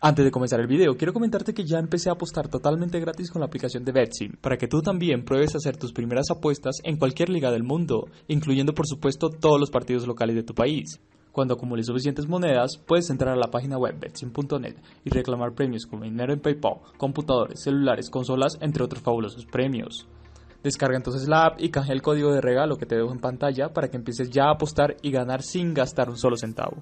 Antes de comenzar el video, quiero comentarte que ya empecé a apostar totalmente gratis con la aplicación de Betsim, para que tú también pruebes a hacer tus primeras apuestas en cualquier liga del mundo, incluyendo por supuesto todos los partidos locales de tu país. Cuando acumules suficientes monedas, puedes entrar a la página web betsim.net y reclamar premios como dinero en PayPal, computadores, celulares, consolas, entre otros fabulosos premios. Descarga entonces la app y canjea el código de regalo que te dejo en pantalla para que empieces ya a apostar y ganar sin gastar un solo centavo.